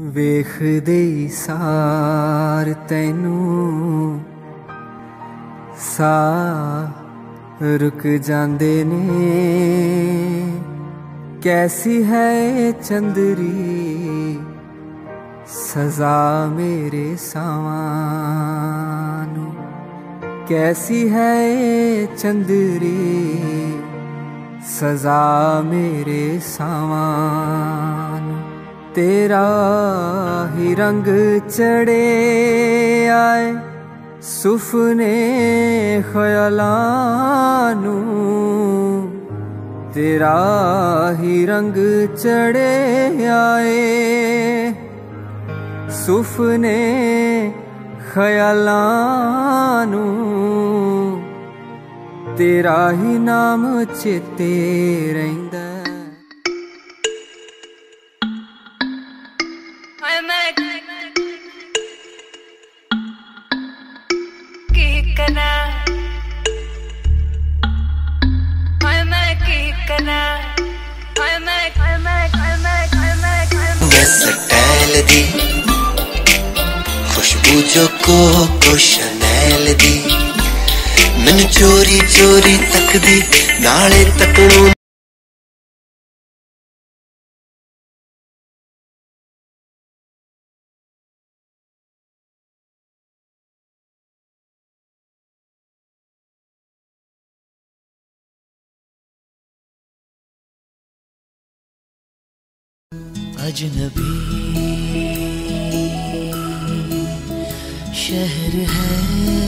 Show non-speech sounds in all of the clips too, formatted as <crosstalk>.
ਵੇਖਦੇ ਹੀ ਸਾਰ ਤੈਨੂੰ। ਸਾ ਰੁਕ ਜਾਂਦੇ ਨੇ। ਕੈਸੀ ਹੈ ਚੰਦਰੀ? ਸਜ਼ਾ ਮੇਰੇ ਸਾਵਾਂ ਨੂੰ। ਕੈਸੀ ਹੈ ਚੰਦਰੀ? ਸਜ਼ਾ ਮੇਰੇ ਸਾਵਾਂ ਤੇਰਾ ਹੀ ਰੰਗ ਚੜੇ ਆਏ, ਸੁਫਨੇ ਖਿਆਲਾਂ ਨੂੰ। ਤੇਰਾ ਹੀ ਰੰਗ ਚੜੇ ਆਏ, ਸੁਫਨੇ ਖਿਆਲਾਂ ਨੂੰ। ਤੇਰਾ ਹੀ ਨਾਮ ਚੇਤੇ ਰਹਿੰਦਾ। खुशबू जो को कुशनैल दी। मैनू चोरी चोरी तकदी नाले तकनू अजनबी। शहर है।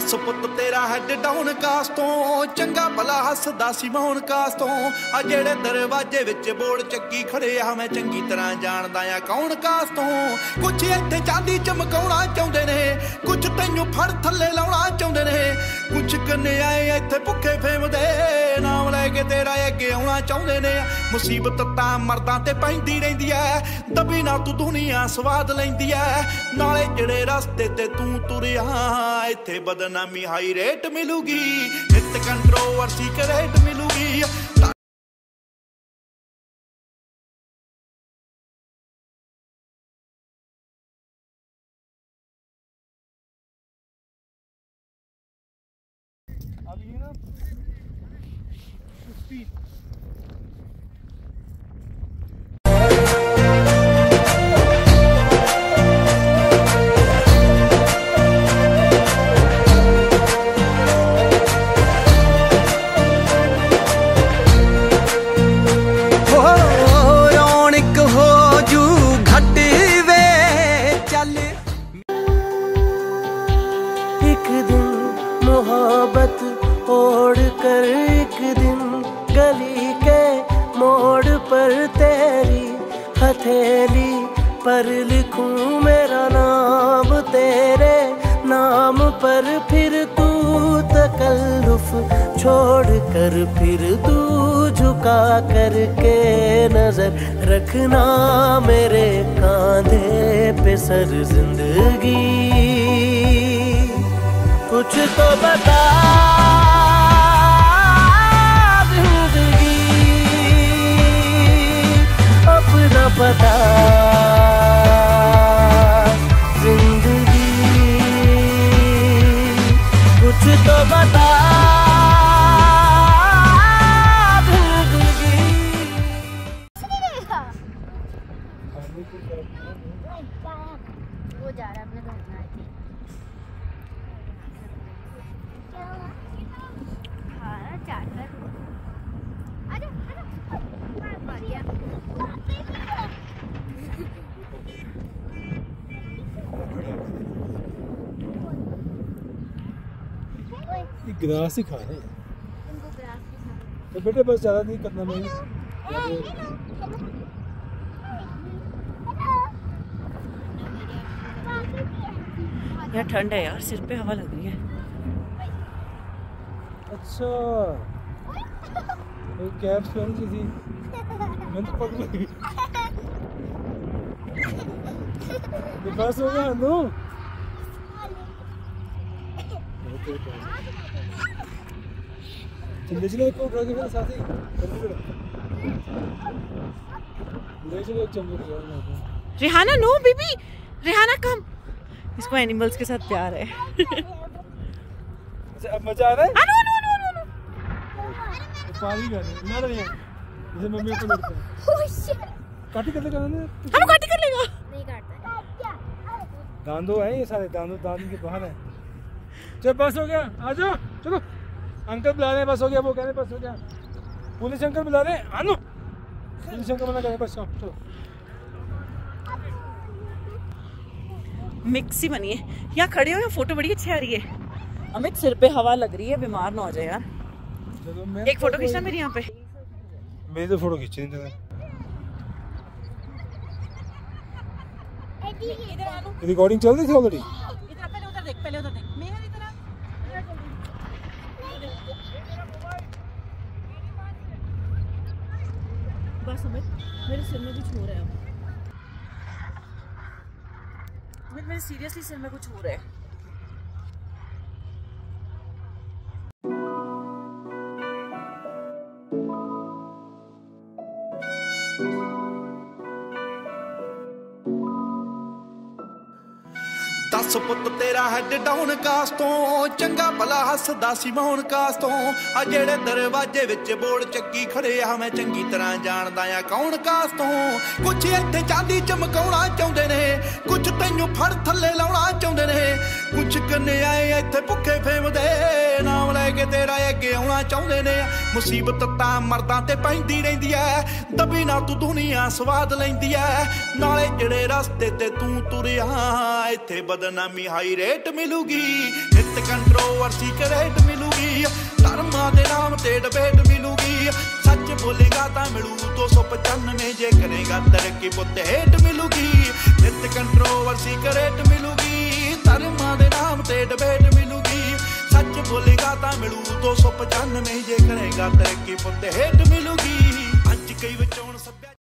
ਦੱਸ ਪੁੱਤ ਤੇਰਾ ਹੈਡ ਡਾਊਨ ਕਾਸ ਤੋਂ ਚੰਗਾ ਭਲਾ ਹੱਸਦਾ ਸੀ ਮੌਨ ਕਾਸ ਤੋਂ ਆ ਜਿਹੜੇ ਦਰਵਾਜ਼ੇ ਵਿੱਚ ਬੋੜ ਚੱਕੀ ਖੜੇ ਆ, ਮੈਂ ਚੰਗੀ ਤਰ੍ਹਾਂ ਜਾਣਦਾ ਆ ਕੌਣ ਕਾਸ ਤੋਂ ਕੁਛ ਇੱਥੇ ਚਾਂਦੀ ਚਮਕਾਉਣਾ ਚਾਹੁੰਦੇ ਨੇ, ਕੁਛ ਤੈਨੂੰ ਫੜ ਥੱਲੇ ਲਾਉਣਾ ਚਾਹੁੰਦੇ ਨੇ। ਕੁਛ ਕੰਨਿਆਏ ਇੱਥੇ ਭੁੱਖੇ ਫੇਮਦੇ। ਨਾਮ ਲੈ ਕੇ ਤੇਰਾ ਅੱਗੇ ਆਉਣਾ ਚਾਹੁੰਦੇ ਨੇ ਮੁਸੀਬਤ ਤਾਂ ਮਰਦਾਂ ਤੇ ਪੈਂਦੀ ਰਹਿੰਦੀ ਐ ਦਬੀ ਨਾ ਤੂੰ ਦੁਨੀਆ ਸਵਾਦ ਲੈਂਦੀ ਐ ਨਾਲੇ ਜਿਹੜੇ ਰਸਤੇ ਤੇ ਤੂੰ ਤੁਰਿਆ ਇੱਥੇ ਬਦਨਾਮੀ ਹਾਈ ਰੇਟ ਮਿਲੂਗੀ ਨਿਤ ਕੰਟਰੋਵਰਸੀ ਕਰੇਟ ਮਿਲੂਗੀ feet. एक दिन मोहब्बत ओढ़ कर एक दिन गली के मोड़ पर तेरी हथेली पर लिखूं मेरा नाम, तेरे नाम पर फिर तू तकल्लुफ छोड़ कर फिर तू झुका करके नज़र रखना मेरे कांधे पे सर ज़िंदगी। कुछ तो बता। पता ग्रास ही खा रहे हैं तो बेटे बस ज़्यादा नहीं करना नहीं यार ठंड है यार सिर पे हवा लग रही है। अच्छा। कोई कैप पहन की थी मैं तो पकड़ गई तो <laughs> बस हो गया नो <laughs> ही को। Rihanna no baby Rihanna come इसको एनिमल्स के साथ प्यार है। अच्छा अब मज़ा आ रहा है? No no no no no तो पानी का नहीं ना नहीं जैसे मम्मी को लड़ता है। काटी कर लेगा ना? हम काटी कर लेगा। नहीं काटता दांदो है ये सारे दांदो दांदो के बाहर है। चल बस हो गया। आ जाओ। चलो। अंकल बुला रहे बस हो गया वो कह रहे बस हो गया। पुलिस अंकल बुला रहे हैं? आनो पुलिस अंकल मना कर रहे बस चलो। मिक्स ही बनी है। यहाँ खड़े हो या फ़ोटो बड़ी अच्छी आ रही है। अमित सिर पे हवा लग रही है बीमार ना हो जाए यार। एक फ़ोटो खींचना मेरी यहाँ पे। मेरी तो फ़ोटो खींची नहीं रिकॉर्डिंग चल रही थी ऑलरेडी इधर पहले उधर देख पहले उधर देख। मेहर इधर आ। बस अमित, मेरे सिर में कुछ हो रहा है। अमित, मेरे सीरियसली सिर में कुछ हो रहा है ਦੱਸ ਪੁੱਤ ਤੇਰਾ ਹੈਡ ਡਾਊਨ ਕਾਸ ਤੋਂ ਚੰਗਾ ਭਲਾ ਹੱਸਦਾ ਸੀ ਮੌਨ ਕਾਸ ਤੋਂ ਆ ਜਿਹੜੇ ਦਰਵਾਜ਼ੇ ਵਿੱਚ ਬੋੜ ਚੱਕੀ ਖੜੇ ਆ, ਮੈਂ ਚੰਗੀ ਤਰ੍ਹਾਂ ਜਾਣਦਾ ਆ ਕੌਣ ਕਾਸ ਤੋਂ ਕੁਛ ਇੱਥੇ ਚਾਂਦੀ ਚਮਕਾਉਣਾ ਚਾਹੁੰਦੇ ਨੇ, ਕੁਛ ਤੈਨੂੰ ਫੜ ਥੱਲੇ ਲਾਉਣਾ ਚਾਹੁੰਦੇ ਨੇ। ਕੁਛ ਕੰਨੇ ਆਏ ਇੱਥੇ ਭੁੱਖੇ ਫੇਮਦੇ, ਨਾਮ ਲੈ ਕੇ ਤੇਰਾ ਅੱਗੇ ਆਉਣਾ ਚਾਹੁੰਦੇ ਨੇ। ਮੁਸੀਬਤ ਤਾਂ ਮਰਦਾਂ ਤੇ ਪੈਂਦੀ ਰਹਿੰਦੀ ਐ, ਦਬੀ ਨਾ ਤੂੰ ਦੁਨੀਆ ਸਵਾਦ ਲੈਂਦੀ ਐ। ਨਾਲੇ ਜਿਹੜੇ ਰਸਤੇ ਤੇ ਤੂੰ ਤੁਰਿਆ, ਇੱਥੇ ਬਦਨਾਮੀ ਹਾਈ ਰੇਟ ਮਿਲੂਗੀ। ਨਿਤ ਕੰਟਰੋਵਰਸੀ ਕਰੇਟ ਮਿਲੂਗੀ। ਧਰਮਾਂ ਦੇ ਨਾਮ ਤੇ ਡਿਬੇਟ ਮਿਲੂਗੀ। ਸੱਚ ਬੋਲੇਗਾ ਤਾਂ ਮਿਲੂ 295 ਜੇ ਕਰੇਗਾ ਤਰੱਕੀ ਪੁੱਤ ਹੇਟ ਮਿਲੂਗੀ। ਨਿਤ ਕੰਟਰੋਵਰਸੀ ਕਰੇਟ ਮਿਲੂਗੀ। ਧਰਮਾਂ ਦੇ ਨਾਮ ਤੇ ਡਿਬੇਟ ਮਿਲੂਗੀ। ਸੱਚ ਬੋਲੇਗਾ ਤਾਂ ਮਿਲੂ 295 ਜੇ ਕਰੇਗਾ ਤਰੱਕੀ ਪੁੱਤ ਹੇਟ ਮਿਲੂਗੀ। ਅੱਜ ਕਈ ਵਿਚੋਂ ਸੱਭਿਆ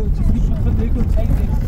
देखो साइड